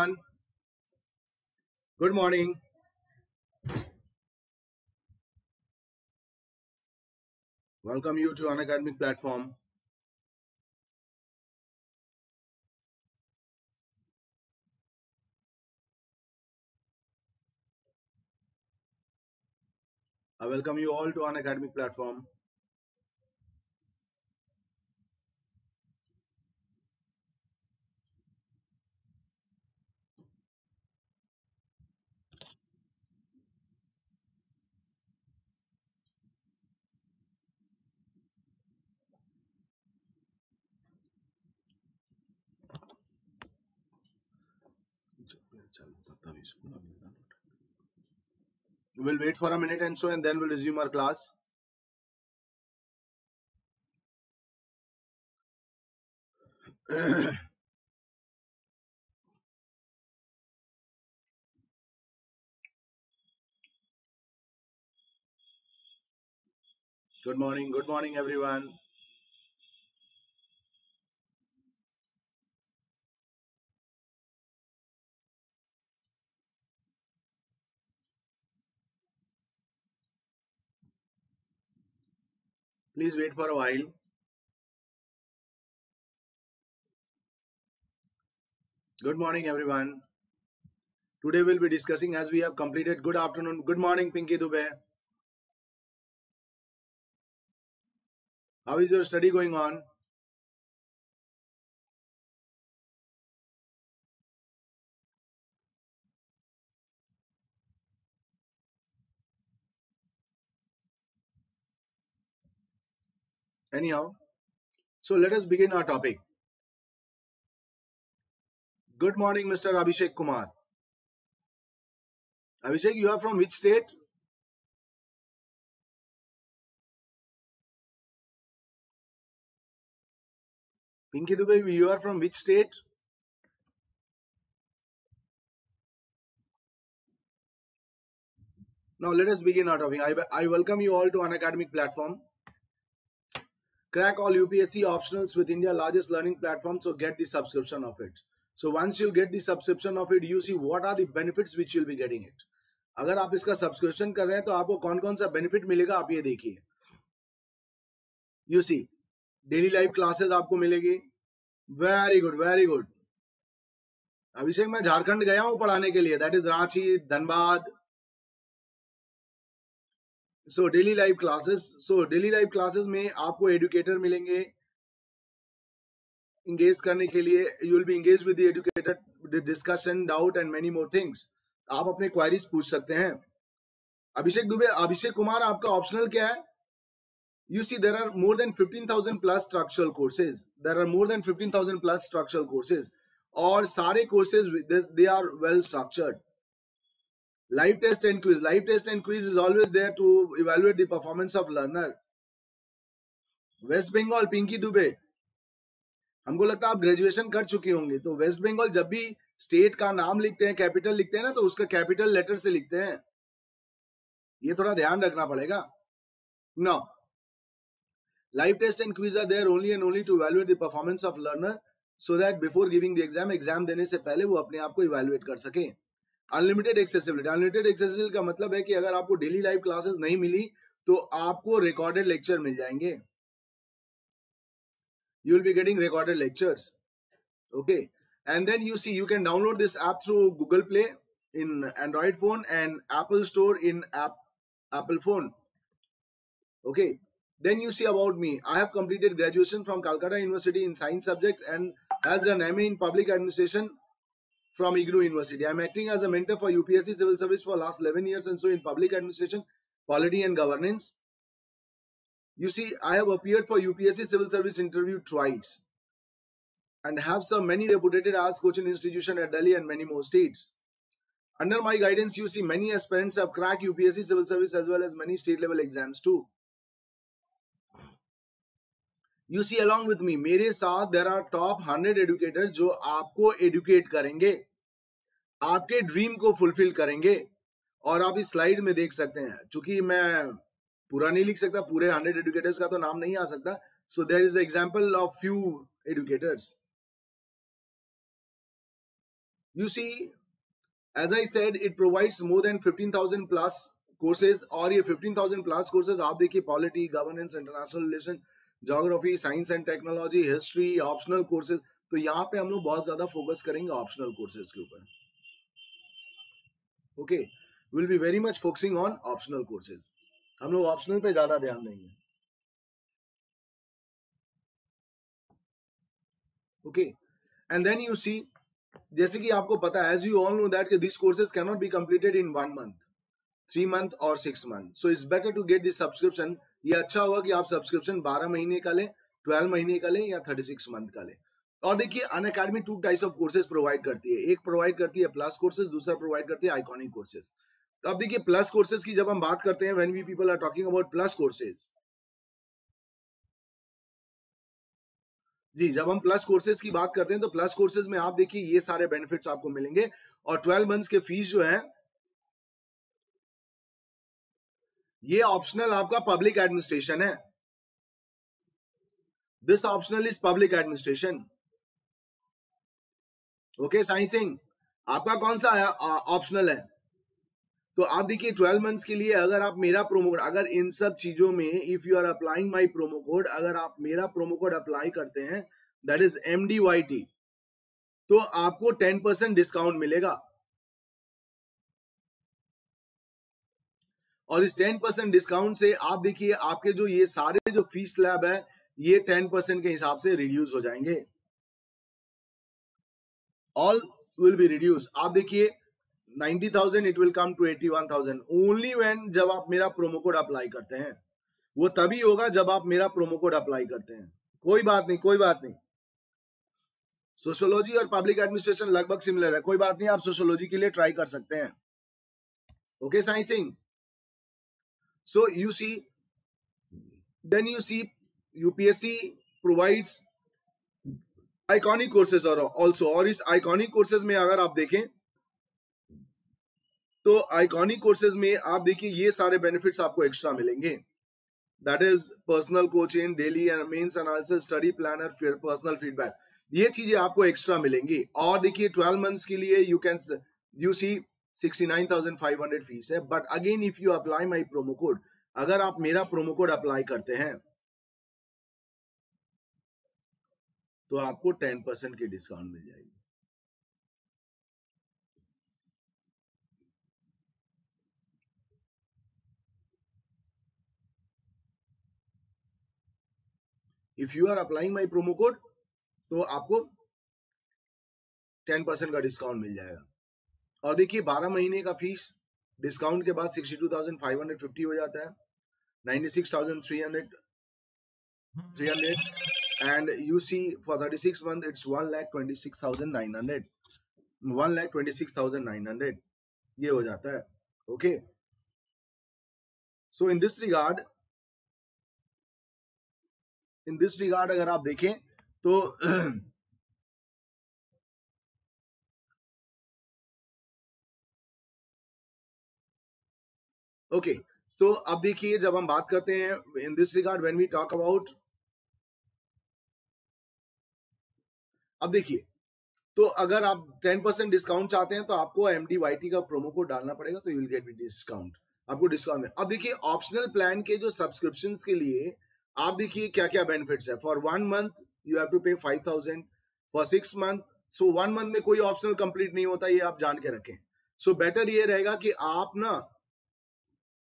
Good morning. Welcome you to an academic platform. I welcome you all to an academic platform. We'll wait for a minute and so and then we'll resume our class. good morning, good morning everyone. Please wait for a while. Good morning, everyone. Today we'll be discussing as we have completed. Good afternoon. Good morning, Pinky Dubey. How is your study going on? Anyhow, so let us begin our topic. Good morning, Mr. Abhishek Kumar. Abhishek, you are from which state? Pinky Dubey, you are from which state? Now let us begin our topic. I, I welcome you all to an academic platform. Crack all UPSC optionals with India largest learning platform. So get the subscription of it. So once you'll get the subscription of it, you see what are the benefits which you'll be getting it. अगर आप इसका subscription कर रहे हैं तो आपको कौन कौन सा बेनिफिट मिलेगा आप ये देखिए you see daily live classes आपको मिलेगी very good very good Abhishek मैं झारखंड गया हूँ पढ़ाने के लिए that is Ranchi Dhanbad so daily live classes so daily live classes में आपको एडुकेटर मिलेंगे। इंगेज करने के लिए you will be engage with educator discussion doubt and many more things आप अपने क्वारीज पूछ सकते हैं। अभिषेक दुबे, अभिषेक कुमार, आपका ऑप्शनल क्या है? You see, there are more than 15000 plus structural courses. There are more than 15000 plus structural courses. और सारे courses they are well structured. Live test and quiz. Live test and quiz is always there to evaluate the performance of learner. West Bengal Pinki Dubey हमको लगता है आप graduation कर चुके होंगे तो वेस्ट बंगाल जब भी स्टेट का नाम लिखते हैं कैपिटल लिखते हैं ना तो उसका कैपिटल लेटर से लिखते हैं। ये थोड़ा ध्यान रखना पड़ेगा। No live test and quiz are there only and only to evaluate the performance of learner so that before giving the exam exam देने से पहले वो अपने आप को इवैल्यूएट कर सके। अनलिमिटेड एक्सेसिबिलिटी अनलिमिटेड एक्सेसिबिलिटी का मतलब है कि अगर आपको डेली लाइव क्लासेस नहीं मिली तो आपको रिकॉर्डेड लेक्चर मिल जाएँगे। You will be getting recorded lectures okay and then you see you can download this app through Google Play in Android phone and Apple store in Apple phone okay then you see about me I have completed graduation from Calcutta University in science subjects and has an M in public administration from IGNOU University. I'm acting as a mentor for UPSC Civil Service for last 11 years and so in public administration, quality and governance. You see, I have appeared for UPSC Civil Service interview twice and have some many reputed as coaching institution at Delhi and many more states. Under my guidance, you see many aspirants have cracked UPSC Civil Service as well as many state level exams too. You see along with me मेरे साथ there are top hundred educator जो आपको educate करेंगे आपके dream को fulfil करेंगे। और आप इस स्लाइड में देख सकते हैं, चूँकि मैं पूरा नहीं लिख सकता, पूरे हंड्रेड एडुकेटर्स का तो नाम नहीं आ सकता। So there is the example of few educators you see, as i said, it provides more than 15000 plus courses, और ये 15000 plus courses आप देखिए polity governance international relation geography science and technology history optional courses तो यहाँ पे हम लोग बहुत ज़्यादा फोकस करेंगे ऑप्शनल कोर्सेज के ऊपर। Okay will be very much focusing on optional courses हम लोग ऑप्शनल पे ज़्यादा ध्यान देंगे। Okay and then you see जैसे कि आपको पता है as you all know that this courses can not be completed in one month three month और six month so it's better to get this subscription ये अच्छा होगा कि आप सब्सक्रिप्शन बारह महीने का लें ट्वेल्व महीने का लें या थर्टी सिक्स मंथ का लें। और देखिए, Unacademy two types of courses provide करती है। एक प्रोवाइड करती है प्लस कोर्सेज दूसरा प्रोवाइड करती है आइकॉनिक कोर्सेज तो अब देखिए प्लस कोर्सेज की जब हम बात करते हैं when we people are talking about plus courses जी, जब हम प्लस कोर्सेज की बात करते हैं तो प्लस कोर्सेज में आप देखिए, ये सारे बेनिफिट्स आपको मिलेंगे। और ट्वेल्व मंथ्स के फ़ीस जो है, ये ऑप्शनल आपका पब्लिक एडमिनिस्ट्रेशन है। This optional is public administration okay Sai Singh आपका कौन सा ऑप्शनल है? तो आप देखिए 12 मंथ्स के लिए अगर आप मेरा प्रोमो कोड अगर इन सब चीज़ों में if you are applying my promo code अगर आप मेरा प्रोमो कोड अप्लाई करते हैं that is M D Y T तो आपको टेन परसेंट डिस्काउंट मिलेगा। और इस टेन परसेंट डिस्काउंट से आप देखिए, आपके जो ये सारे जो फ़ीस स्लैब है, ये टेन परसेंट के हिसाब से रिड्यूस हो जाएँगे। ऑल विल बी रिड्यूस आप देखिए 90,000 it will come to 81,000 only when जब आप मेरा प्रोमो कोड अप्लाई करते हैं वो तभी होगा जब आप मेरा प्रोमो कोड अप्लाई करते हैं। कोई बात नहीं कोई बात नहीं। सोशोलॉजी और पब्लिक एडमिनिस्ट्रेशन लगभग सिमिलर है। कोई बात नहीं आप सोशोलॉजी के लिए ट्राई कर सकते हैं। Okay Sai Singh so you see then you see UPSC provides iconic courses और ऑल्सो और इस आइकॉनिक कोर्सेज में अगर आप देखें तो आइकॉनिक कोर्सेज में आप देखिए ये सारे बेनिफिट्स आपको एक्स्ट्रा मिलेंगे। That is personal coaching daily mains analysis study planner personal feedback ये चीज़ें आपको एक्स्ट्रा मिलेंगी। और देखिए 12 मंथ्स के लिए you can you see 69,500 fees है। But again if you apply my promo code अगर आप मेरा प्रोमो कोड अप्लाई करते हैं तो आपको 10 परसेंट की डिस्काउंट मिल जाएगी। If you are applying my promo code तो आपको टेन परसेंट का डिस्काउंट मिल जाएगा। और देखिए बारह महीने का फ़ीस डिस्काउंट के बाद sixty two thousand five hundred fifty हो जाता है। Ninety six thousand three hundred three hundred lakh twenty six thousand nine hundred one lakh twenty six thousand nine hundred ये हो जाता है okay so in this regard in this regard अगर आप देखें तो ओके okay, तो अब देखिए जब हम बात करते हैं in this regard when we talk about अब देखिए तो अगर आप 10 परसेंट डिस्काउंट चाहते हैं तो आपको एम डी वाई टी का प्रोमो कोड डालना पड़ेगा तो यू विल गेट डिस्काउंट आपको डिस्काउंट अब देखिए ऑप्शनल प्लान के जो सब्सक्रिप्शन के लिए आप देखिए क्या क्या बेनिफिट्स है. For one month you have to pay five thousand for six month so one month में कोई ऑप्शनल कंप्लीट नहीं होता ये आप जान के रखें. सो so, बेटर ये रहेगा कि आप ना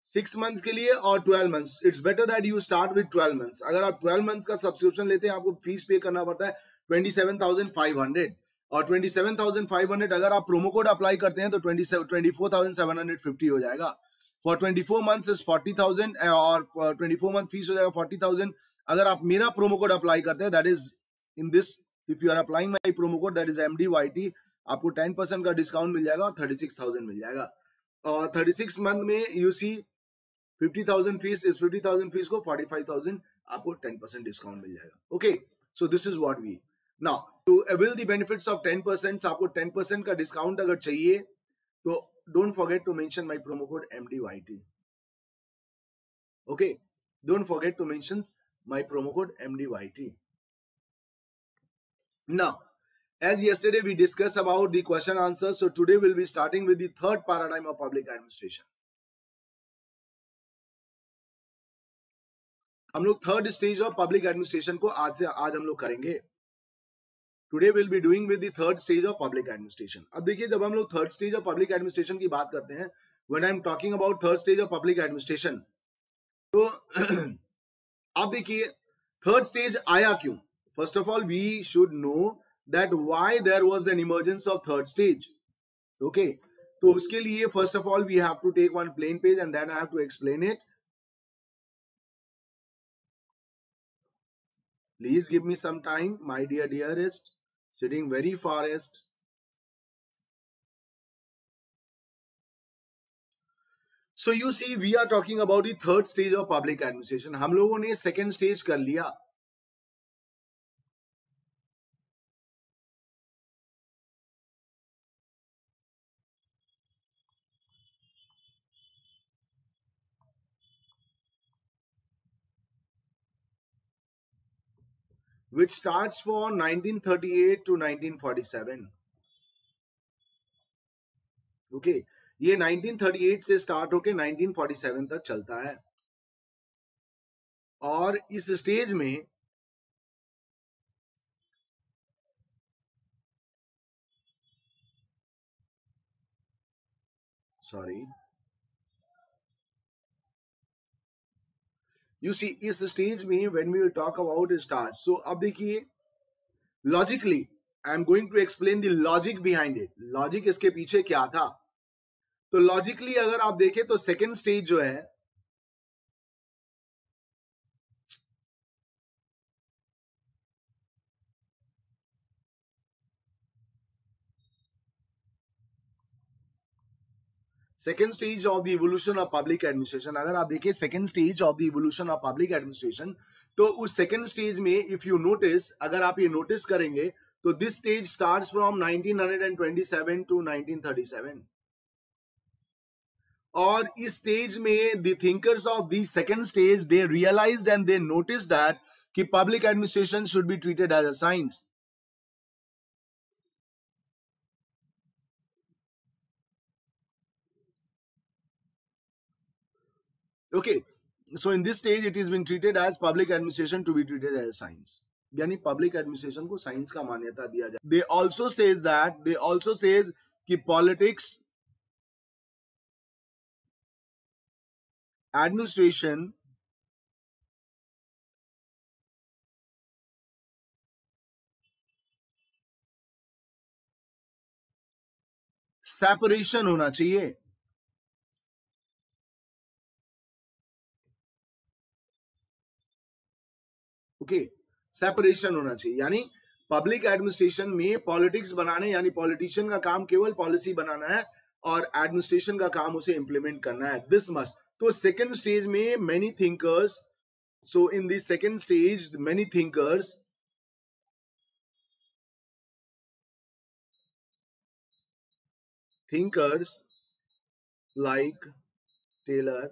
सिक्स मंथ्स के लिए और twelve months it's better that you start with twelve months अगर आप ट्वेल्व मंथ्स का सब्सक्रिप्शन लेते हैं आपको फ़ीस पे करना पड़ता है twenty seven thousand five hundred और twenty seven thousand five hundred अगर आप प्रोमो कोड अप्लाई करते हैं तो twenty twenty four thousand seven hundred fifty हो जाएगा। For twenty four months is forty thousand और ट्वेंटी फोर मंथ फ़ीस हो जाएगा फोर्टी थाउज़ेंड अगर आप मेरा प्रोमो कोड अप्लाई करते हैं that is in this if you are applying my promo code that is M D Y T आपको ten percent का डिस्काउंट मिल जाएगा और थर्टी सिक्स थाउज़ेंड मिल जाएगा। और थर्टी सिक्स मंथ में you see fifty thousand fees इस फिफ्टी थाउज़ेंड फ़ीस को फोर्टी फाइव थाउज़ेंड आपको टेन परसेंट डिस्काउंट मिल जाएगा। Okay so this is what we now to avail the benefits of 10 percent आपको 10 परसेंट का discount अगर चाहिए तो don't forget to mention my promo code M D Y T okay don't forget to mention my promo code M D Y T now as yesterday we discuss about the question answer so today will be starting with third paradigm of public administration हम लोग third stage of public administration को आज से, आज हम लोग करेंगे। Today will be doing with the third stage of public administration अब देखिए, जब हम लोग third stage of public administration की बात करते हैं when I am talking about third stage of public administration तो अब देखिए थर्ड स्टेज आया क्यों? First of all we should know that why there was an emergence of third stage. Okay? तो उसके लिए first of all we have to take one plain page and then I have to explain it. Please give me some time, my dear dearest. Sitting very farthest so you see we are talking about the third stage of public administration हम लोगों ने second stage कर लिया which starts for 1938 to 1947 okay okay, ये 1938 से start होके 1947 तक चलता है। और इस स्टेज में सॉरी यू सी इस स्टेज में when we talk about stars so अब देखिए logically I am going to explain the logic behind it logic इसके पीछे क्या था? तो लॉजिकली अगर आप देखें तो सेकेंड स्टेज जो है second stage of the evolution of public administration अगर आप देखिए second stage of the evolution of public administration तो उस सेकेंड स्टेज में इफ़ यू नोटिस अगर आप ये नोटिस करेंगे तो this stage start from 1927 to 1937 और इस स्टेज में the thinkers of the second stage they realised and they notice that कि public administration should be treated as a science okay so in this stage it is being treated as public administration to be treated as science यानी public administration को science का मान्यता दिया जाए they also says that they also says कि politics administration separation होना चाहिए okay separation होना चाहिए यानी पब्लिक एडमिनिस्ट्रेशन में पॉलिटिक्स बनाने यानी पॉलिटिशियन का काम केवल पॉलिसी बनाना है और एडमिनिस्ट्रेशन का काम उसे इंप्लीमेंट करना है दिस मस्ट तो सेकेंड स्टेज में many thinkers so in this second stage many thinkers thinkers like Taylor,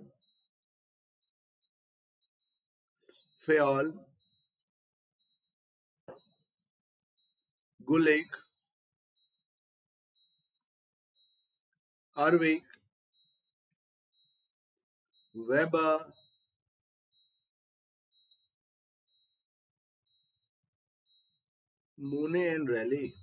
Fayol, Gulick, Arvik, Weber, Mooney and Raleigh.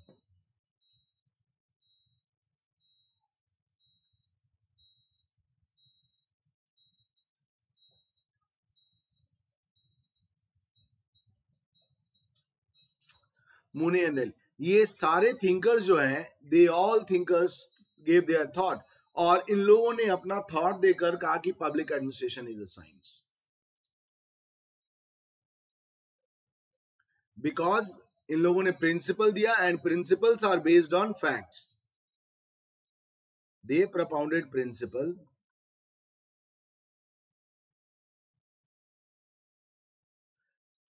Mooney and Raleigh. ये सारे थिंकर्स जो हैं they all thinkers gave their thought और इन लोगों ने अपना थॉट देकर कहा कि public administration is a science because इन लोगों ने प्रिंसिपल दिया and principles are based on facts they propounded principle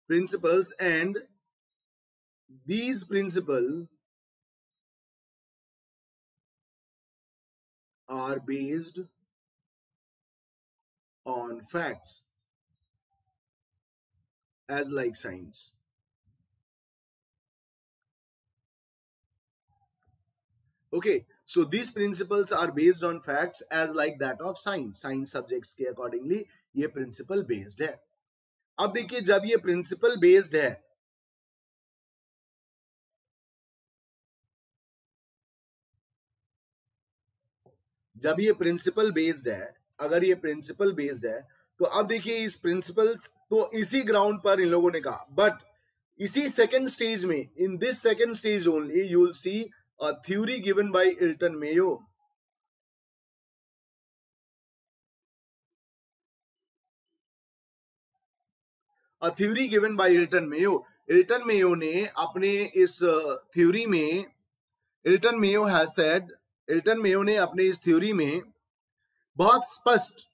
principles and these principles are based on facts as like science okay so these principles are based on facts as like that of science science subjects के accordingly ये principle based है अब देखिए जब ये principle based है जब ये प्रिंसिपल बेस्ड है, अगर ये प्रिंसिपल बेस्ड है तो अब देखिए इस प्रिंसिपल्स तो इसी ग्राउंड पर इन लोगों ने कहा। बट इसी सेकेंड स्टेज में in this second stage only you will see a theory given by Elton Mayo a theory given by Elton Mayo Elton Mayo ने अपने इस थ्योरी में Elton Mayo has said Elton Mayo ने अपने इस theory में बहुत स्पष्ट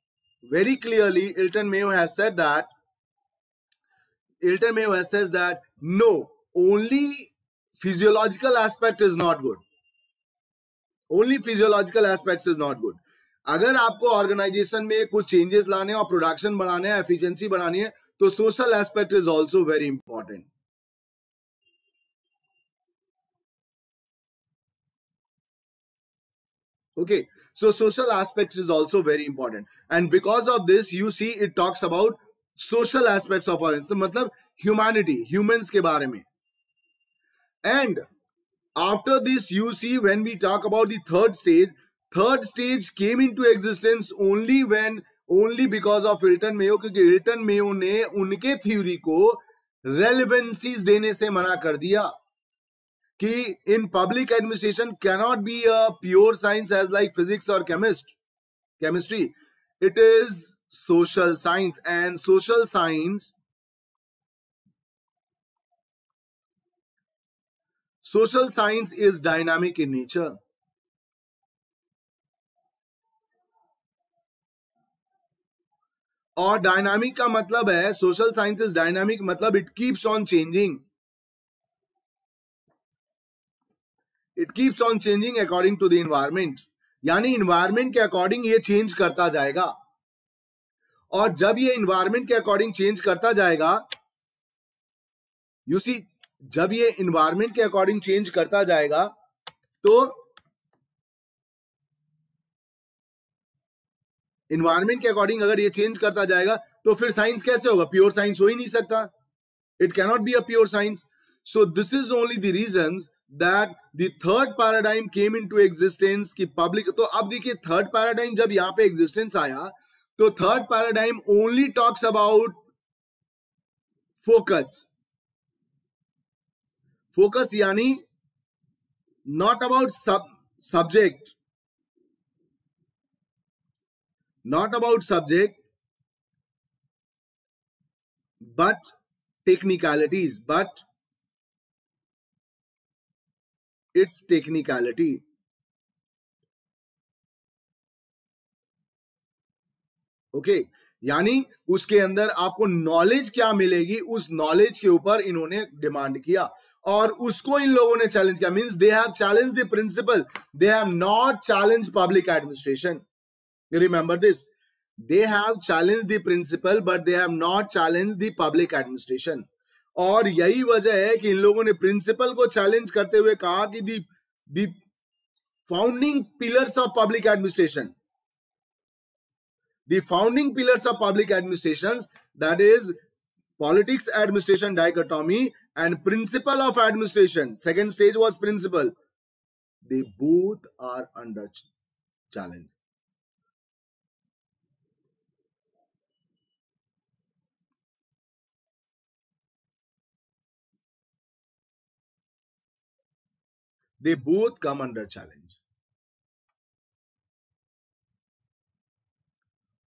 very clearly Elton Mayo has said that Elton Mayo has said that no only physiological aspect is not good only physiological aspect is not good अगर आपको organisation में कुछ चेंजेस लाने और प्रोडक्शन बढ़ाने हैं एफिशिएंसी बढ़ानी है तो social aspect is also very important okay so social aspects is also very important and because of this you see it talks about social aspects of our तो मतलब humanity humans के बारे में and after this you see when we talk about the third stage third stage came into existence only when only because of Hilton Mayo क्योंकि Hilton Mayo ने उनके theory को रेलिवेंसीज देने से मना कर दिया कि इन public administration cannot be a pure science as like physics और chemist chemistry it is social science and social science social science is dynamic in nature और डायनामिक का मतलब है सोशल साइंस इज़ डायनामिक मतलब it keeps on changing it keeps on changing according to the environment यानी environment के according ये change करता जाएगा। और जब ये इन्वायरमेंट के अकॉर्डिंग चेंज करता जाएगा यू सी जब ये इन्वायरमेंट के अकॉर्डिंग चेंज करता जाएगा तो इन्वायरमेंट के अकॉर्डिंग अगर ये चेंज करता जाएगा तो फिर साइंस कैसे होगा? प्योर साइंस हो ही नहीं सकता। It cannot be a pure science so this is only the reason that the third paradigm came into existence की पब्लिक तो अब देखिए थर्ड पैराडाइम जब यहाँ पे एग्जिस्टेंस आया तो third paradigm only talks about focus focus यानी नॉट अबाउट सब subject not about subject but technicalities but its technicality. Okay okay, यानी उसके अंदर आपको नॉलेज क्या मिलेगी? उस नॉलेज के ऊपर इन्होंने डिमांड किया। और उसको इन लोगों ने चैलेंज किया। Means they have challenge the principle they have not challenge public administration remember this they have challenge the principle but they have not challenge the public administration और यही वजह है कि इन लोगों ने प्रिंसिपल को चैलेंज करते हुए कहा कि the the founding pillars of public administration the founding pillars of public administration that is politics administration dichotomy and principle of administration second stage was principle they both are under challenge they both come under challenge.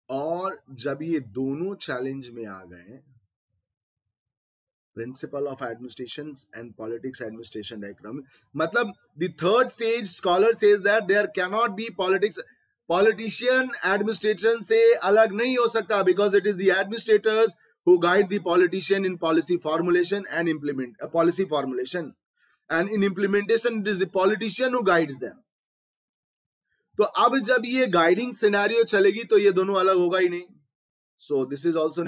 और जब ये दोनों challenge में आ गए principle of administration and politics administration diagram मतलब the third stage scholar says that there can be politics politician administration से अलग नहीं हो सकता because it is the administrators who guide the politician in policy formulation and implement policy formulation and in implementation it is the politician who guides them तो अब जब ये guiding scenario चलेगी तो ये दोनों अलग होगा ही नहीं। So this is also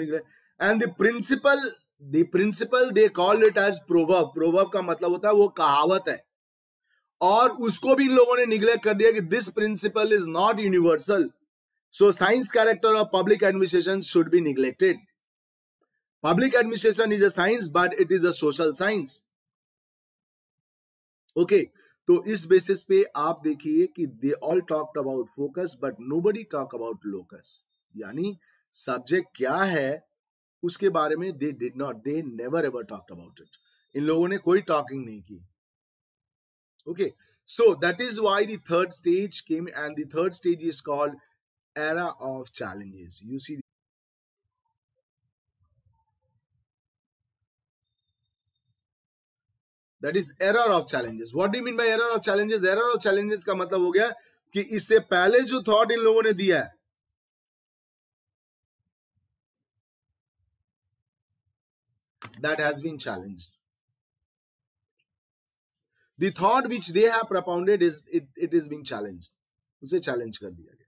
and the principle the principle they call it as proverb proverb का मतलब होता है वो कहावत है। और उसको भी इन लोगों ने निग्लेक्ट कर दिया कि this principle is not universal so science character of public administration should be neglected public administration is a science but it is a social science okay तो इस बेसिस पे आप देखिए कि they all talked about focus but nobody talk about locus यानी subject क्या है उसके बारे में they did not they never ever talked about it इन लोगों ने कोई टॉकिंग नहीं की that is why the third stage came, and the third stage is called era of challenges. You see. Is error of challenges. What do you mean by error of challenges? Error of challenges का मतलब हो गया कि इससे पहले जो thought in लोगों ने दिया है that has been challenged the thought which they have propounded is it, it is being challenged उसे challenge कर दिया गया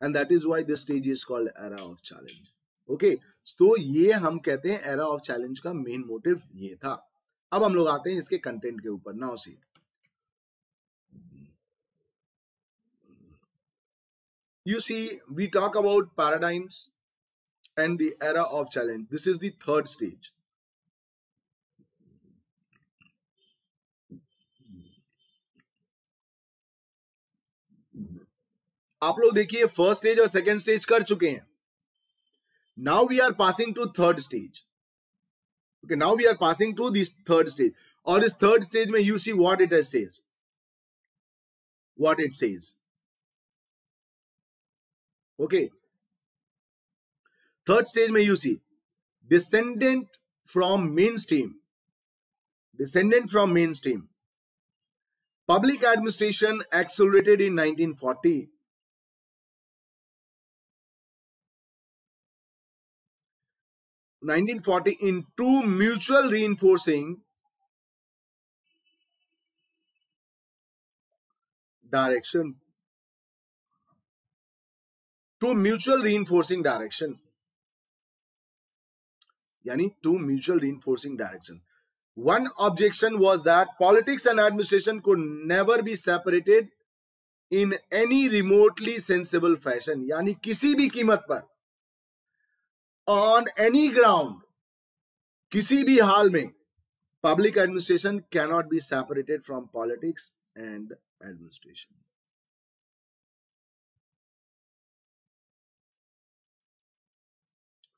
and that is why this stage is called era of challenge okay तो ये हम कहते हैं era of challenge का main motive ये था अब हम लोग आते हैं इसके कंटेंट के ऊपर now see you see we talk about paradigms and the era of challenge this is the third stage आप लोग देखिए फ़र्स्ट स्टेज और सेकंड स्टेज कर चुके हैं. Now we are passing to third stage Okay, now we are passing to this third stage. Or this third stage may you see what it says. What it says. Okay. Third stage may you see. Descendant from mainstream. Descendant from mainstream. Public administration accelerated in 1940 1940 in two mutual reinforcing direction. To mutual reinforcing direction. Yani to mutual reinforcing direction. One objection was that politics and administration could never be separated in any remotely sensible fashion. Yani kisi bhi kimat par. On any ground किसी भी हाल में public administration cannot be separated from politics and administration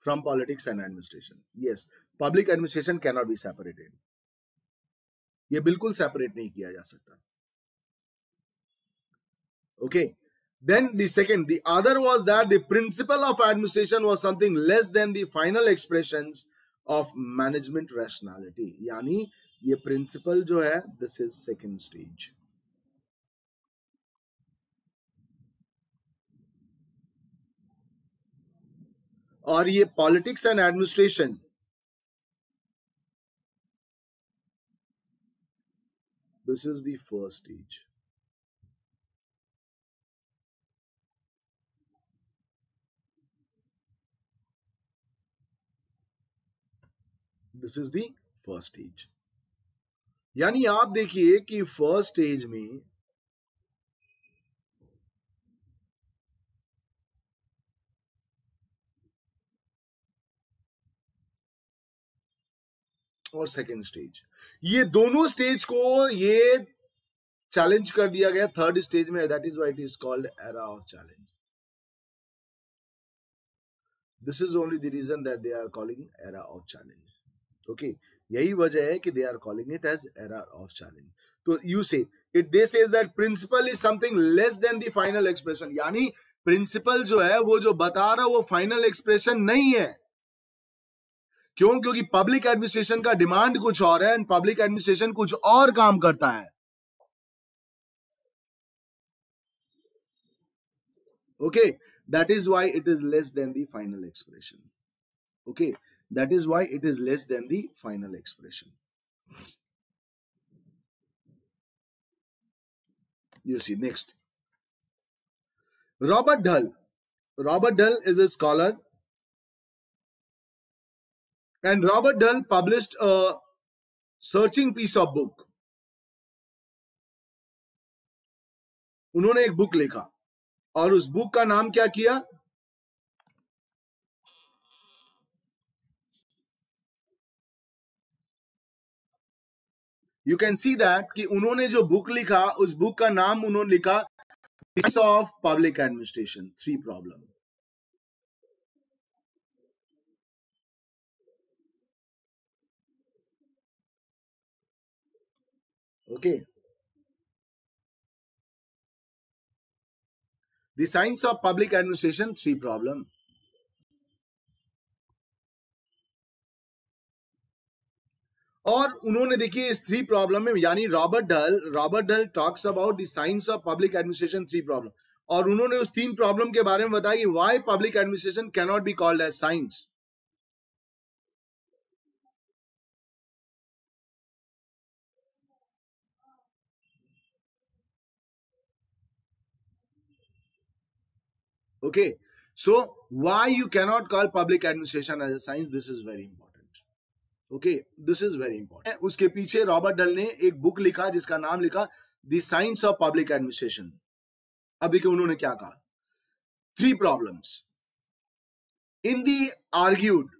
from politics and administration yes public administration cannot be separated ये बिल्कुल separate नहीं किया जा सकता। Okay okay? Then the second, the other was that the principle of administration was something less than the final expressions of management rationality. Yani ye principle jo hai, this is second stage. और ये politics and administration this is the first stage This is the first stage यानी आप देखिए कि first stage में और second stage ये दोनों स्टेज को ये चैलेंज कर दिया गया थर्ड स्टेज में that is why it is called era of challenge this is only the reason that they are calling era of challenge okay यही वजह है कि they are calling it as error of challenge तो you say it they says that principle is something less than the final expression यानी principle जो है, वो जो बता रहा वो फाइनल एक्सप्रेशन नहीं है। क्यों? क्योंकि पब्लिक एडमिनिस्ट्रेशन का डिमांड कुछ और है एंड पब्लिक एडमिनिस्ट्रेशन कुछ और काम करता है। Okay? That is why it is less than the final expression. Okay? That is why it is less than the final expression. You see, next. Robert Dull. Robert Dull is a scholar. And Robert Dull published a searching piece of book. उन्होंने एक book लिखा और उस book का नाम क्या किया you can see that कि उन्होंने जो बुक लिखा, उस बुक का नाम उन्होंने लिखा of public administration three problem okay the science of public administration three problem और उन्होंने देखिए इस थ्री प्रॉब्लम में, यानी Robert Dahl Robert Dahl talks about the science of public administration three problem और उन्होंने उस तीन प्रॉब्लम के बारे में बताया कि why public administration cannot be called as science okay, so why you cannot call public administration as a science? This is very important. Okay this is very important उसके पीछे रॉबर्ट डल ने एक बुक लिखा, जिसका नाम लिखा the science of public administration अब देखिए उन्होंने क्या कहा? Three problems in the argued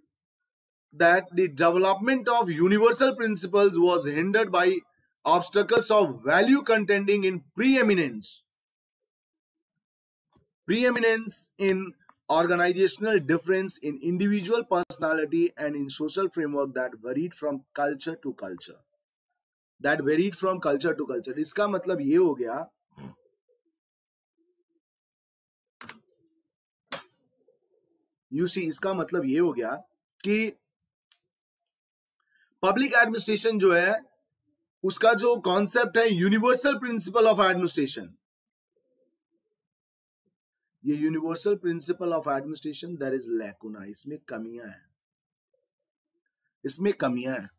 that the development of universal principle was hindered by obstacles of value contending in preeminence preeminence in organizational difference in individual personality and in social framework that varied from culture to culture that varied from culture to culture इसका मतलब ये हो गया you सी इसका मतलब ये हो गया कि पब्लिक एडमिनिस्ट्रेशन जो है उसका जो कॉन्सेप्ट है यूनिवर्सल प्रिंसिपल ऑफ़ एडमिनिस्ट्रेशन ये universal principle of administration there is lacuna इसमें कमियाँ हैं। इसमें कमियाँ हैं।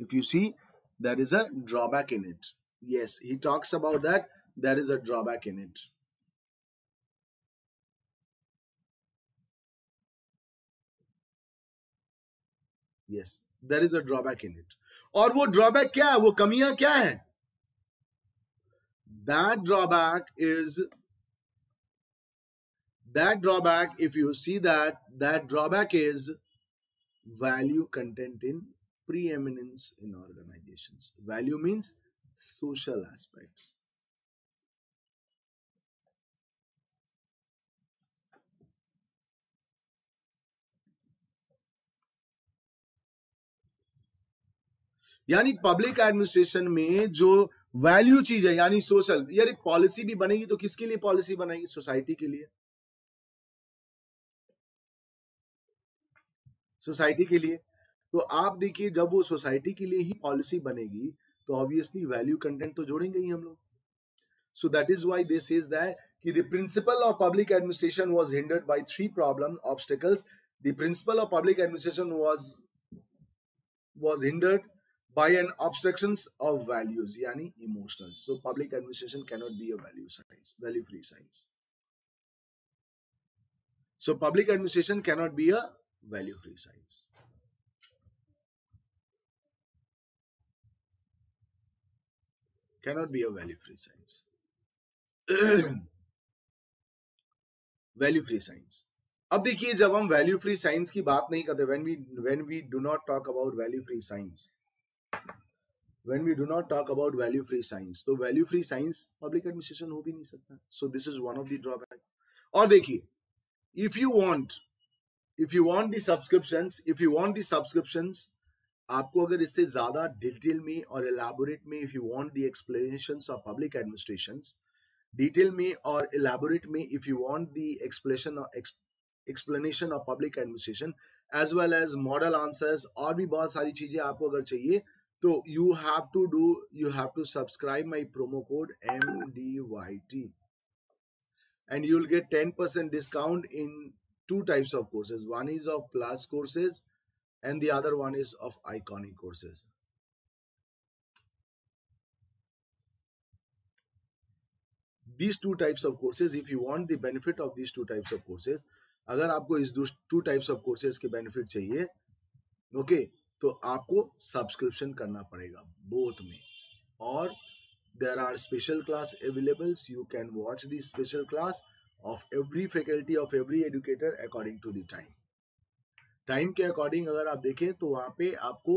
If you see there is a drawback in it yes, he talks about that, there is a drawback in it. Yes, there is a drawback in it. और वो drawback क्या है? वो कमियाँ क्या है? That drawback is that drawback if you see that that drawback is value content in preeminence in organizations value means social aspects यानी public administration में जो वैल्यू चीज़ है यानी सोशल यार एक पॉलिसी भी बनेगी तो किसके लिए पॉलिसी बनेगी सोसाइटी के लिए सोसाइटी के लिए। तो आप देखिए, जब वो सोसाइटी के लिए ही पॉलिसी बनेगी तो ऑब्वियसली वैल्यू कंटेंट तो जोड़ेंगे ही हम लोग। So that is why this is that कि the principle of public administration was hindered by three problem obstacles the principle of public administration was was hindered by an obstructions of values yani emotions. So public administration cannot be a value science value free science. So public administration cannot be a value free science. Cannot be a value free science. Value free science अब देखिए, जब हम value free science की बात नहीं करते when we we do not talk about value free science when we do not talk about value free science तो value free science public administration हो भी नहीं सकता so this is one of the drawback और देखिए if you want if you want the subscriptions if you want the subscriptions आपको अगर इससे ज़्यादा डिटेल में और एलाबोरेट में if you want the explanations of public administrations detail में और एलाबोरेट में if you want the explanation explanation of public administration as well as model answers और भी बहुत सारी चीज़ें आपको अगर चाहिए तो you have to do you have to subscribe my promo code M D Y T and you'll get 10% discount in two types of courses. One is of plus courses and the other one is of iconic courses. These two types of courses, if you want the benefit of these two types of courses, अगर आपको इस to types of courses के benefit चाहिए okay okay, तो आपको subscription करना पड़ेगा both में और there are special class available you can watch the special class of every faculty of every educator according to the time. Time के according अगर आप देखें तो वहाँ पे आपको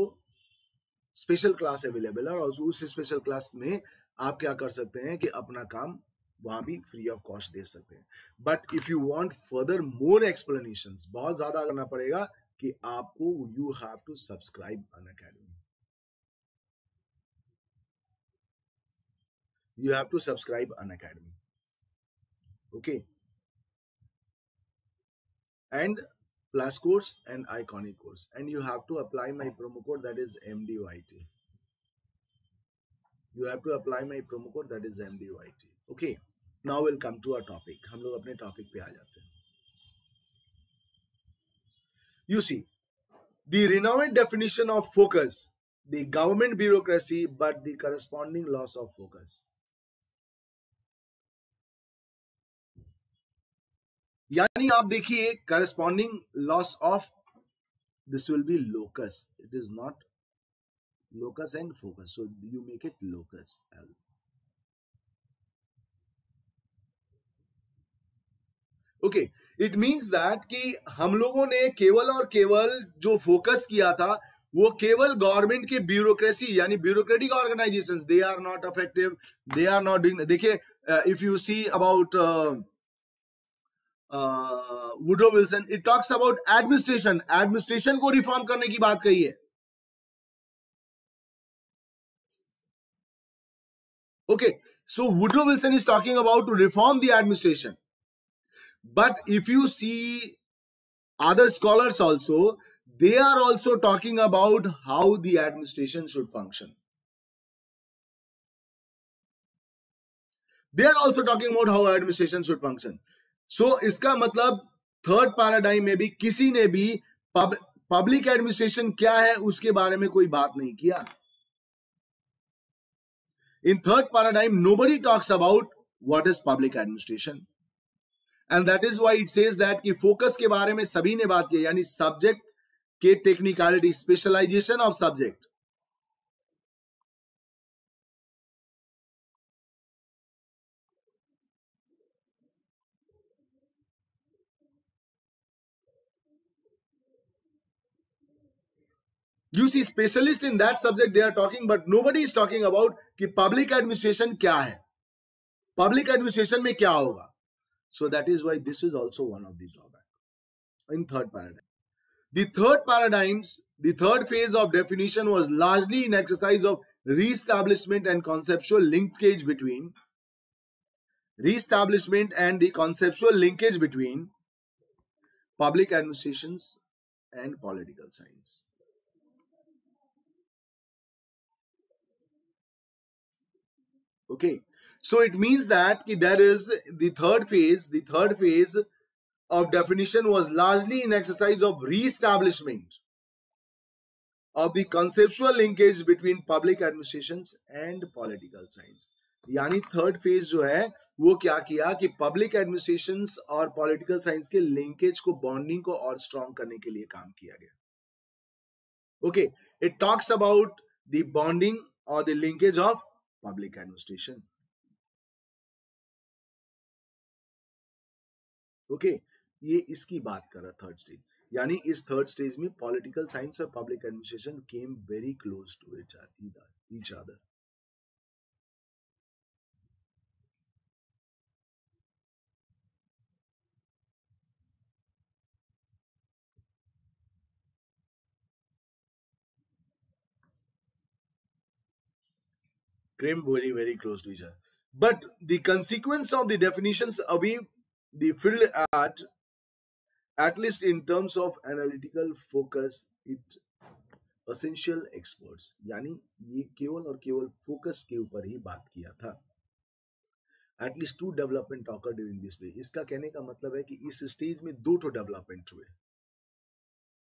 स्पेशल क्लास अवेलेबल है और उस स्पेशल क्लास में आप क्या कर सकते हैं कि अपना काम वहाँ भी फ्री ऑफ़ कॉस्ट दे सकते हैं। But if you want further more explanation बहुत ज़्यादा करना पड़ेगा कि आपको you have to subscribe Unacademy you have to subscribe an academy okay? and plus course and iconic course and you have to apply my promo code that is mdyt you have to apply my promo code that is mdyt okay now we'll come to our topic हम लोग अपने topic पे आ जाते हैं you see the renowned definition of focus the government bureaucracy but the corresponding loss of focus यानी आप देखिए corresponding loss of this will be locus it is not locus and focus so you make it locus okay it means that कि हम लोगों ने केवल और केवल जो फोकस किया था, वो केवल गवर्नमेंट के ब्यूरोक्रेसी यानी bureaucratic organizations they are not effective they are not doing देखिए if you see about Woodrow Wilson it talks about administration administration को रिफॉर्म करने की बात कही है okay so woodrow wilson is talking about to reform the administration but if you see other scholars also they are also talking about how the administration should function they are also talking about how administration should function so so, इसका मतलब third paradigm में भी किसी ने भी pub, public administration क्या है उसके बारे में कोई बात नहीं किया। In third paradigm nobody talks about what is public administration and that is why it says that कि फोकस के बारे में सभी ने बात की यानी सब्जेक्ट के technicality specialization of subject you see specialist in that subject they are talking but nobody is talking about कि public administration क्या है public administration में क्या होगा so that is why this is also one of the drawback in third paradigm the third paradigms the third phase of definition was largely in exercise of re-establishment and conceptual linkage between re-establishment and the conceptual linkage between public administrations and political science Okay so it means that there is the third phase the third phase of definition was largely in exercise of re-establishment of the conceptual linkage between public administrations and political science यानी third phase जो है वो क्या किया कि public administration और political science के linkage को बॉन्डिंग को और स्ट्रॉन्ग करने के लिए काम किया गया okay it talks about the bonding और the linkage of public administration. Okay okay, ये इसकी बात कर रहा थर्ड स्टेज यानी इस थर्ड स्टेज में पॉलिटिकल साइंस और public administration came very close to each other came very very close to each other but the consequence of the definitions abhi the field at at least in terms of analytical focus it essential experts यानी ये केवल और केवल focus के ऊपर ही बात किया था at least two development occur during this way इसका कहने का मतलब है कि इस स्टेज में दो तो डेवलपमेंट हुए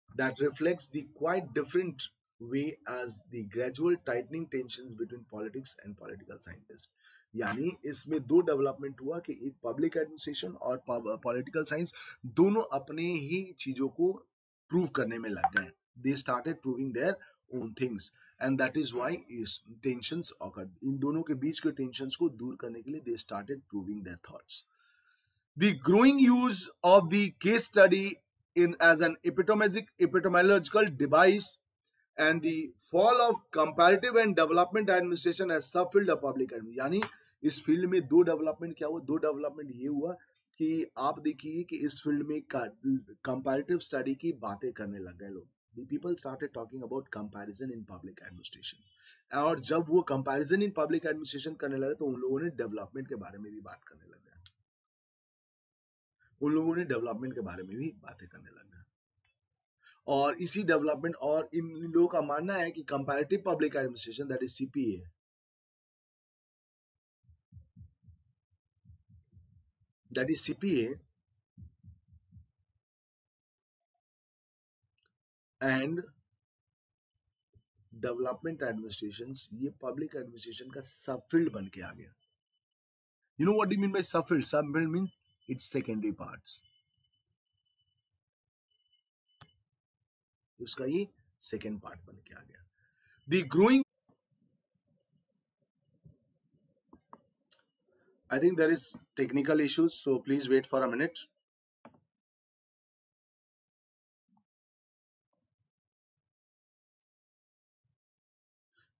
that reflects the quite different way as the gradual tightening tensions between politics and political scientists. यानी इसमें दो डेवलपमेंट हुआ कि एक पब्लिक एडमिनिस्ट्रेशन और पॉलिटिकल साइंस दोनों अपने ही चीज़ों को प्रूव करने में लग गए they started proving their own things and that is why tension occur इन दोनों के बीच के टेंशन को दूर करने के लिए they started proving their thoughts the growing use of the case study in as an epistemic epistemological device and the fall of comparative and development administration as sub field of public यानी इस field में दो development क्या हुआ? दो development ये हुआ कि आप देखिए कि इस फ़ील्ड में कंपैरेटिव स्टडी की बातें करने लग गए लोग। People started talking about comparison in public administration और जब वो कंपैरिजन इन पब्लिक एडमिनिस्ट्रेशन करने लगे तो उन लोगों ने डेवलपमेंट के बारे में भी बात करने लग गए। उन लोगों ने डेवलपमेंट के बारे में भी बातें करने लग गए। और इसी डेवलपमेंट और इन लोगों का मानना है कि comparative public administration that is CPA that is CPA and development administration ये पब्लिक एडमिनिस्ट्रेशन का सब फ़ील्ड बन के आ गया। You know what do mean by sub field sub field means it's secondary parts उसका ये सेकेंड पार्ट बन के आ गया। The growing I think there is technical issues so please wait for a minute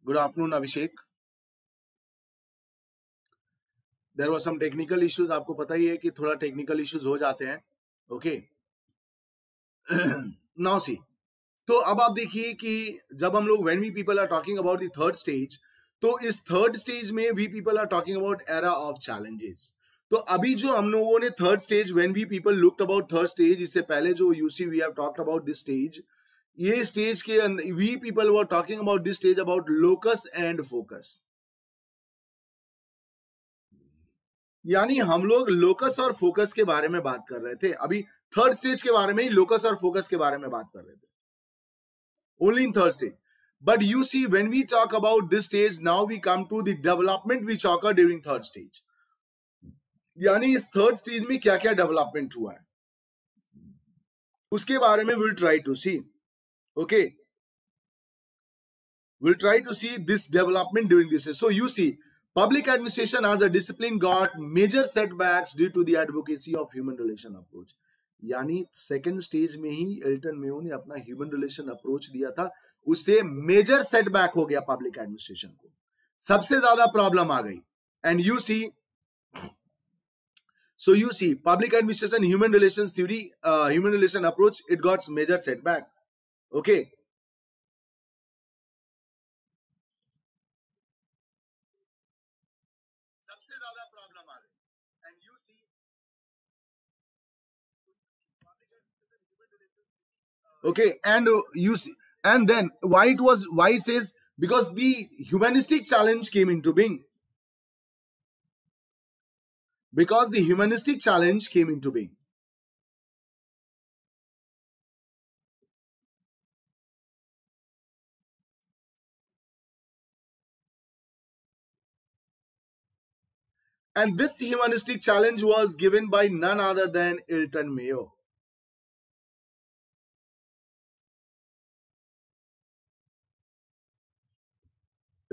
good afternoon Abhishek there was some technical issues आपको पता ही है कि थोड़ा टेक्निकल इश्यूज़ हो जाते हैं ओके नाउ सी तो अब आप देखिए कि जब हम लोग when we people are talking about the third stage तो इस थर्ड स्टेज में we people are talking about era of challenges तो अभी जो हम लोगों ने third stage when we people looked about third stage इससे पहले जो you see we have talked about this stage ये स्टेज के अंदर we people were talking about this stage about locus and focus यानी हम लोग लोकस और फोकस के बारे में बात कर रहे थे। अभी थर्ड स्टेज के बारे में ही लोकस और फोकस के बारे में बात कर रहे थे। Only in third stage But you see, when we talk about this stage, now we come to the development which occur during third stage. यानी इस थर्ड स्टेज में क्या क्या डेवलपमेंट हुआ है उसके बारे में will try to see okay will try to see this development during this so you see public administration as a discipline got major setbacks due to the advocacy of human relation approach यानी second stage में ही Elton Mayo ने अपना human relation approach दिया था। उससे major setback हो गया पब्लिक एडमिनिस्ट्रेशन को। सबसे ज़्यादा प्रॉब्लम आ गई। And you see so you see public administration human relation theory human relation approach it gots major setback okay and uh, you see, and then why it was why it says because the humanistic challenge came into being. Because the humanistic challenge came into being. And this humanistic challenge was given by none other than Elton Mayo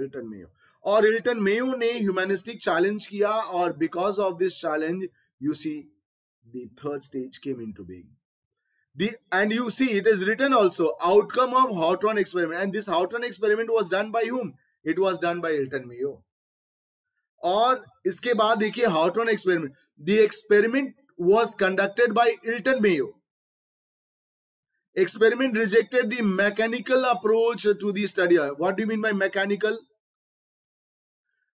Elton Mayo और Elton Mayo ने humanistic challenge किया और because of this challenge you see the third stage came into being the and you see it is written also outcome of Hawthorne experiment and this Hawthorne experiment was done by whom it was done by Elton Mayo और इसके बाद देखिए Houghton experiment the experiment was conducted by Elton Mayo experiment rejected the mechanical approach to the study what do you mean by mechanical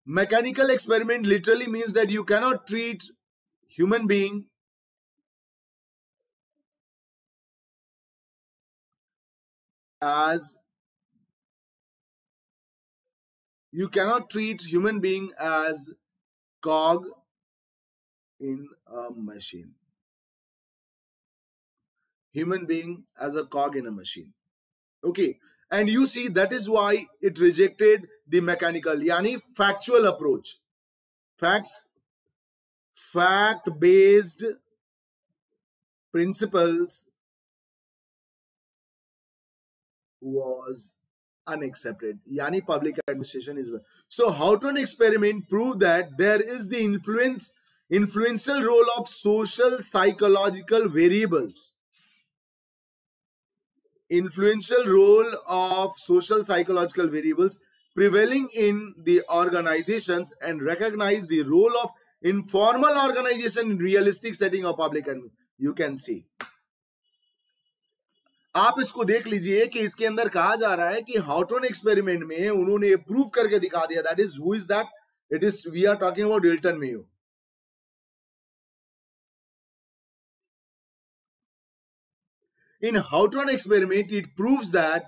mechanical experiment literally means that you cannot treat human being as you cannot treat human being as cog in a machine. Human being as a cog in a machine. Okay and you see that is why it rejected the mechanical yani factual approach facts fact based principles was unaccepted. Yani public administration is so Hawthorne experiment proved that there is the influence influential role of social psychological variables. Influential role of social psychological variables prevailing in the organizations and recognize the role of informal organization in realistic setting of public administration. You can see. आप इसको देख लीजिए कि इसके अंदर कहा जा रहा है कि हाउटोन एक्सपेरिमेंट में उन्होंने प्रूव करके दिखा दिया that is who is that it is we are talking about Dilton Mayo in Hawthorne experiment it proves that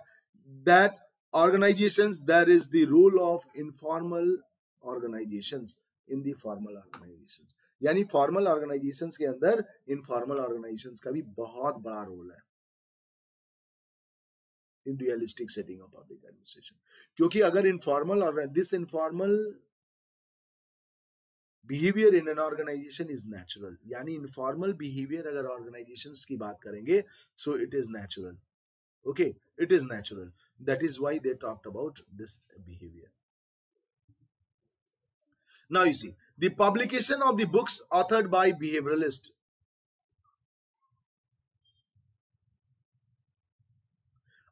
that organizations there is the role of informal organizations in the formal organizations यानी formal organisations के अंदर informal organisations का भी बहुत बड़ा role है in realistic setting of public administration क्योंकि अगर इनफॉर्मल और this informal behaviour in an organisation is natural यानी इनफॉर्मल बिहेवियर अगर ऑर्गेनाइजेशन की बात करेंगे so it is natural okay it is natural that is why they talked about this behaviour Now you see, the publication of the books authored by behavioralist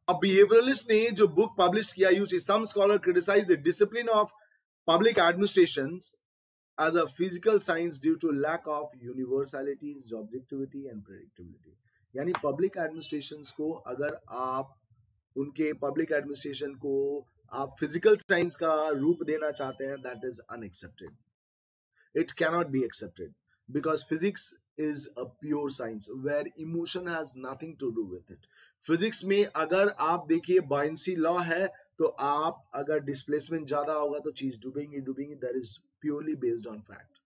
अब behaviouralist ने जो book publish किया you see some scholar criticise the discipline of public administration as a physical science due to lack of universality, objectivity and predictability. यानी public administration को अगर आप उनके public administration को आप फ़िज़िकल साइंस का रूप देना चाहते हैं that is unaccepted it cannot be accepted because physics is a pure science where emotion has nothing to do with it physics में अगर आप देखिए बाइंसी लॉ है तो आप अगर डिस्प्लेसमेंट ज़्यादा होगा तो चीज़ डूबेंगी डूबेंगी that is purely based on fact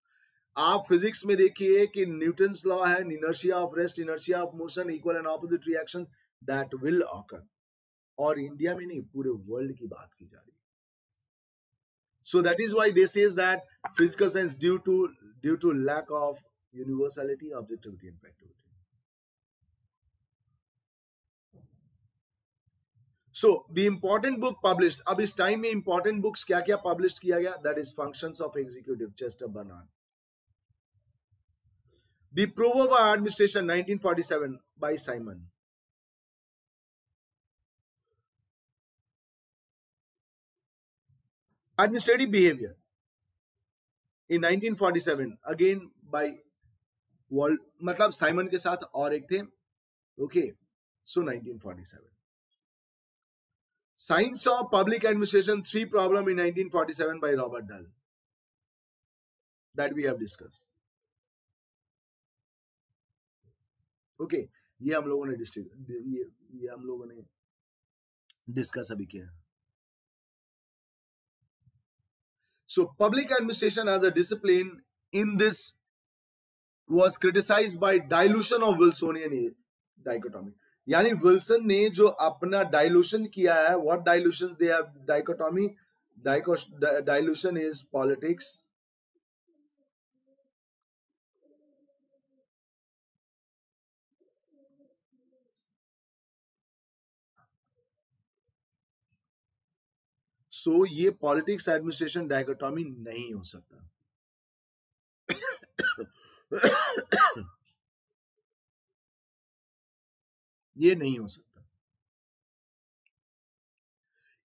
आप फिजिक्स में देखिए कि न्यूटन लॉ है inertia of rest inertia of motion equal and opposite reaction that will occur और इंडिया में नहीं पूरे वर्ल्ड की बात की जा रही so that is why this is that physical science due to due to lack of universality, objectivity, and practicality. So the important book publish अब इस टाइम में इंपॉर्टेंट बुक्स क्या क्या पब्लिश किया गया that is function of executive Chester Barnard The Provo War Administration, 1947, by Simon. Administrative Behavior, in 1947, again by Wal, मतलब Simon के साथ और एक थे, okay? So 1947. Science of public administration three problem in 1947 by Robert Dahl that we have discuss okay ये हम लोगों ने ये, ये हम लोगों ने डिस्कस अभी किया so public administration as a discipline in this was criticized by dilution of Wilsonian dichotomy. यानी विल्सन ने जो अपना डाइल्यूशन किया है what dilutions they have dichotomy dilution is politics so so, ये पॉलिटिक्स एडमिनिस्ट्रेशन डायकोटॉमी नहीं हो सकता। ये नहीं हो सकता।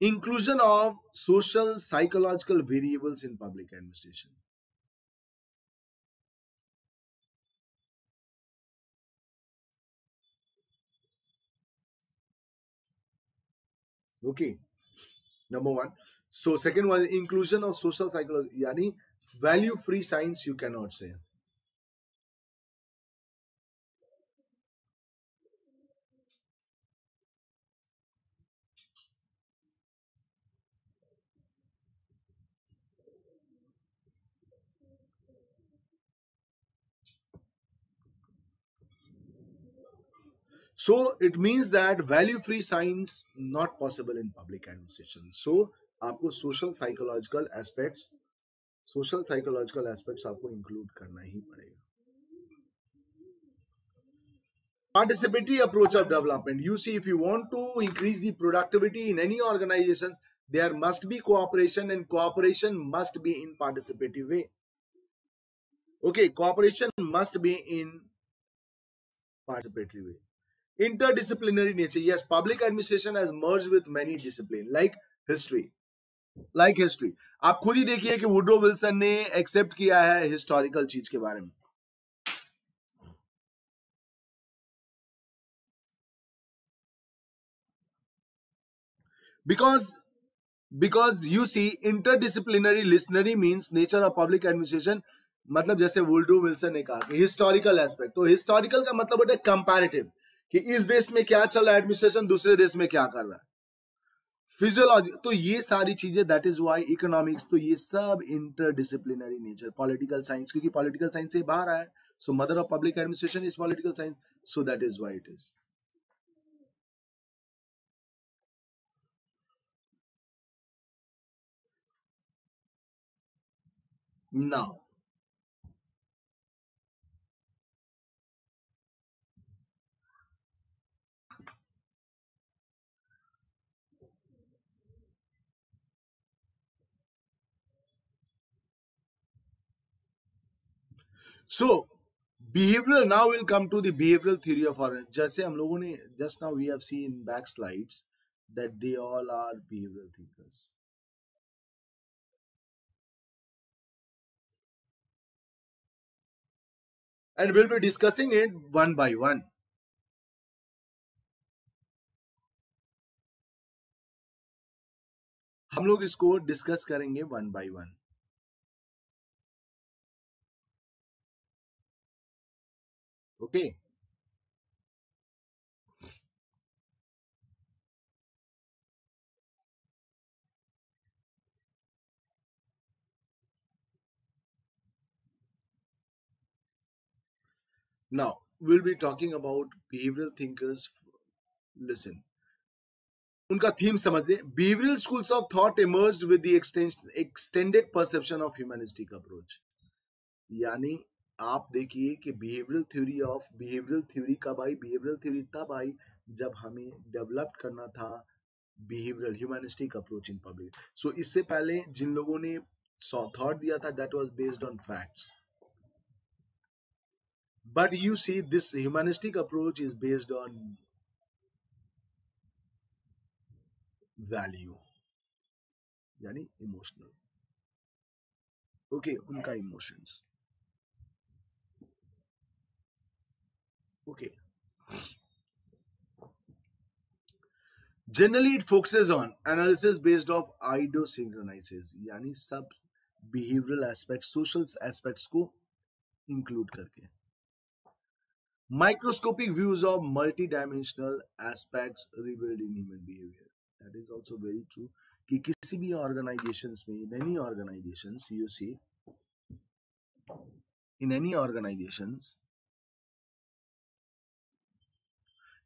Inclusion of social psychological variables in public administration okay number one so second one inclusion of social psychology यानी value free science you can not say So it means that value free science not possible in public administration. So आपको social psychological aspects social psychological aspects आपको include करना ही पड़ेगा participatory approach of development you see if you want to increase the productivity in any organizations there must be cooperation and cooperation must be in participative way okay cooperation must be in participatory way Interdisciplinary nature yes public administration has merged with many discipline like history like history आप खुद ही देखिए कि Woodrow Wilson ने accept किया है historical चीज़ के बारे में because because you see interdisciplinary listenery means nature of public administration मतलब जैसे वुल्डो विल्सन ने कहा हिस्टोरिकल एस्पेक्ट तो हिस्टोरिकल का मतलब होता है कंपैरेटिव कि इस देश में क्या चल रहा है एडमिनिस्ट्रेशन दूसरे देश में क्या कर रहा है। फिजियोलॉजी तो ये सारी चीज़ें दैट इज़ वाई इकोनॉमिक्स तो ये सब इंटरडिसिप्लिनरी नेचर पॉलिटिकल साइंस क्योंकि पॉलिटिकल साइंस से बाहर आया so mother of public administration is political science so that is why it is now So behavioral now will come to the behavioral theory of orange. जैसे हम लोगों ने just now we have seen back slides that they all are behavioral thinkers. And we'll be discussing it one by one. हम लोग इसको discuss करेंगे one by one Okay. Now, we'll be talking about behavioral thinkers. Listen. उनका theme समझ ले behavioural schools of thought emerge with extended perception of humanistic approach यानी आप देखिए कि behavioural theory of behavioural theory कब आई बिहेवियरल थ्योरी तब आई जब हमें डेवलप करना था behavioural humanistic approach in public so इससे पहले जिन लोगों ने थॉट दिया था that was based on facts but you see, this humanistic approach is based on value yani emotional. Okay unka emotions. Okay. Generally, it focuses on analysis based of idosynchronizes यानी सब behavioral aspects, social aspects को include करके microscopic views of multidimensional aspects revealed in human behavior. That is also very true. कि किसी भी organizations में in any organizations you see in any organizations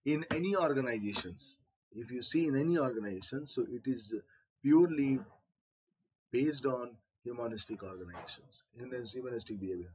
in any organizations. If you see in any organization so it is purely based on humanistic organizations humanistic behavior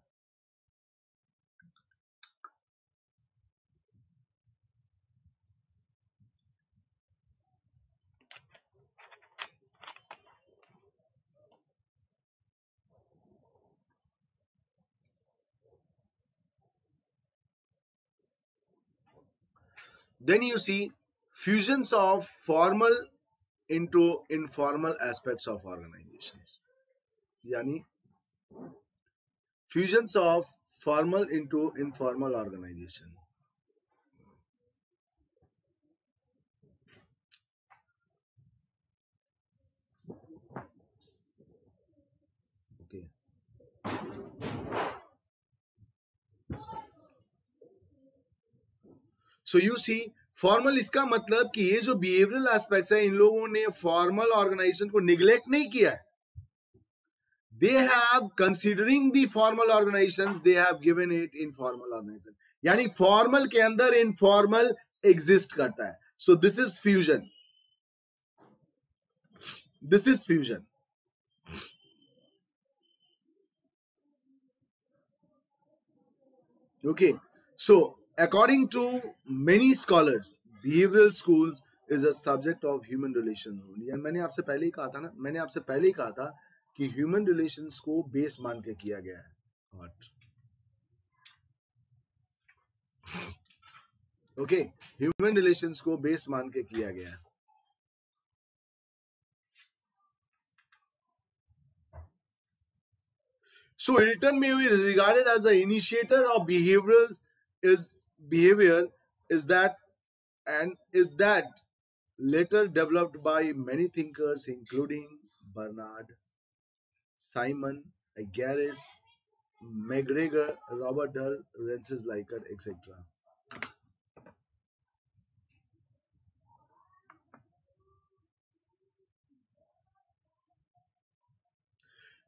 Then you see fusions of formal into informal aspects of organizations. Yani fusions of formal into informal organization. So you see formal इसका मतलब कि ये जो behavioural aspects है, इन लोगों ने formal organisation को निग्लेक्ट नहीं किया है। They have considering the formal organisation they have given it in formal organisation यानी फॉर्मल के अंदर इनफॉर्मल एग्जिस्ट करता है। So this is fusion this is fusion okay so according to many scholars behavioral schools is a subject of human relations only And मैंने आपसे पहले ही कहा था ना मैंने आपसे पहले ही कहा था कि ह्यूमन रिलेशंस को बेस मान के किया गया है हॉट ओके ह्यूमन रिलेशंस को बेस मान के किया गया है So Hilton Mayo is regarded as the initiator of behavioral is behavior is that and is that later developed by many thinkers including Bernard, Simon, Agaris, McGregor, Robert Dull, Rensis Likert, etc.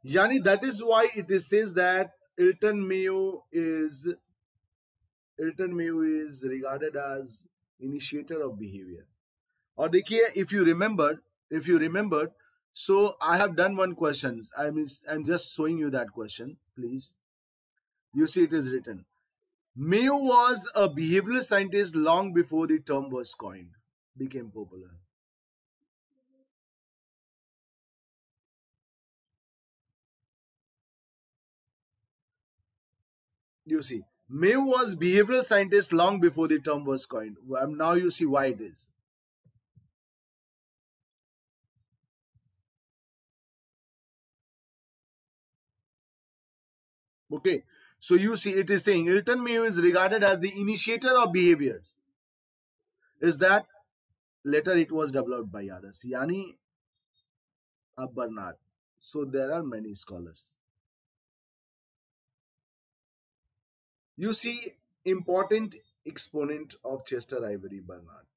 Yani that is why it is says that Elton Mayo is Ayrton Mayo is regarded as initiator of behavior. Or dekhiye, if you remember, if you remembered, so I have done one question. I'm I'm just showing you that question, please. You see, it is written. Mayo was a behavioral scientist long before the term was coined, became popular. You see, Mayo was behavioral scientist long before the term was coined. Um, now you see why it is. Okay so you see it is saying Elton Mayo is regarded as the initiator of behaviors. Is that? Later it was developed by others. Yani Bernard so there are many scholars You see important exponent of Chester Ivory Bernard.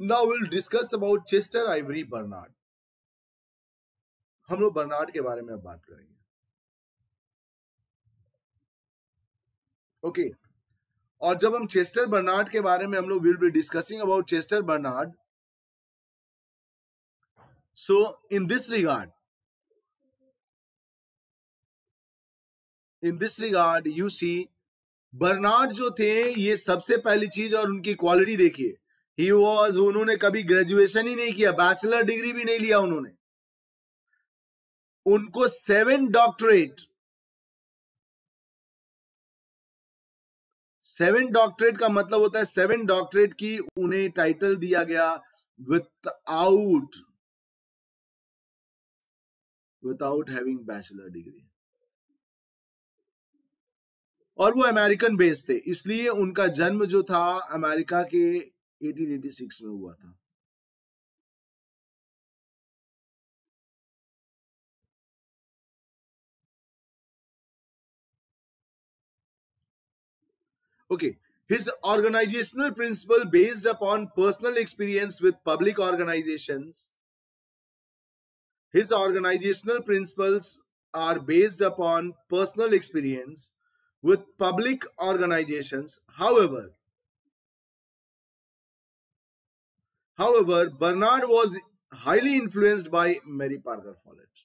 Now we'll discuss about Chester Ivory Bernard. हम लोग Bernard के बारे में बात करेंगे okay okay. और जब हम चेस्टर बर्नार्ड के बारे में हम लोग will be discussing about Chester Barnard so in this regard in this regard you see Barnard जो थे, ये सबसे पहली चीज़ और उनकी क्वालिटी देखिए। ही वॉज़ उन्होंने कभी ग्रेजुएशन ही नहीं किया बैचलर डिग्री भी नहीं लिया उन्होंने। उनको सेवन डॉक्टरेट सेवन डॉक्टरेट का मतलब होता है सेवन डॉक्टरेट की उन्हें टाइटल दिया गया without without having bachelor degree और वो अमेरिकन बेस्ड थे, इसलिए उनका जन्म जो था अमेरिका के 1886 में हुआ था। Okay. His organizational principle based upon personal experience with public organizations. His organizational principles are based upon personal experience with public organizations. However, however, Bernard was highly influenced by Mary Parker Follett.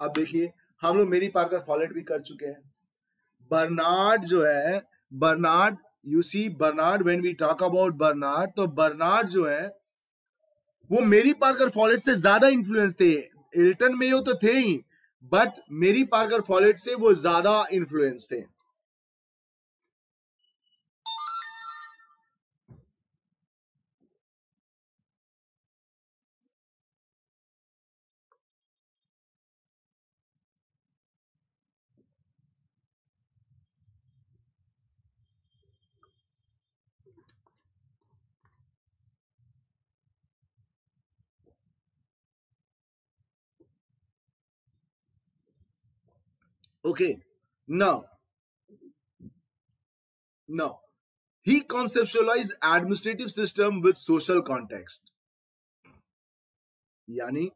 अब देखिए हम लोग मेरी Parker folate भी कर चुके हैं Barnard जो है Barnard you see Barnard when we talk about Barnard तो बर्नार्ड जो है, वो मेरी पार्कर फॉलेट से ज़्यादा इन्फ्लुएंस थे। एल्टन मेयो तो थे ही बट मेरी पार्कर फॉलेट से वो ज़्यादा इन्फ्लुएंस थे। Okay, now, now, he conceptualized administrative system with social context. यानी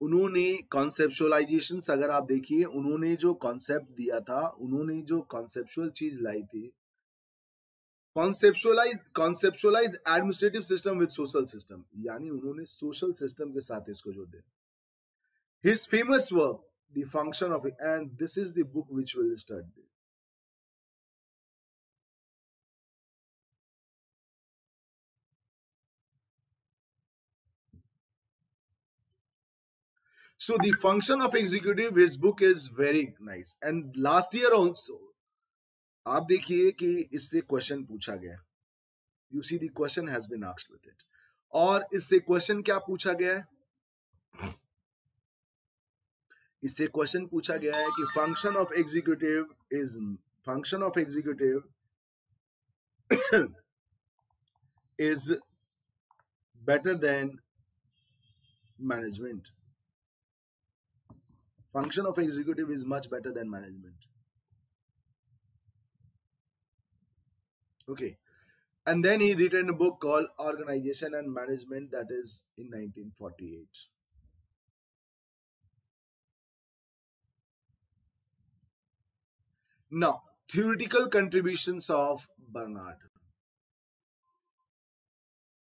उन्होंने कॉन्सेप्चुअलाइजेशन अगर आप देखिए उन्होंने जो कॉन्सेप्ट दिया था उन्होंने जो कॉन्सेप्चुअल चीज़ लाई थी conceptualise conceptualise administrative system with social system यानी उन्होंने सोशल सिस्टम के साथ इसको जोड़ दिया। His famous work the function of and this is the book which will study So the function of executive, his book is very nice. And last year also, आप देखिए कि इससे क्वेश्चन पूछा गया। You see question has been asked with it और इससे question क्या पूछा गया? है इससे क्वेश्चन पूछा गया है कि function of executive is function of executive is better than management function of executive is much better than management okay and then he written a book called organization and management that is in 1948 now theoretical contributions of bernard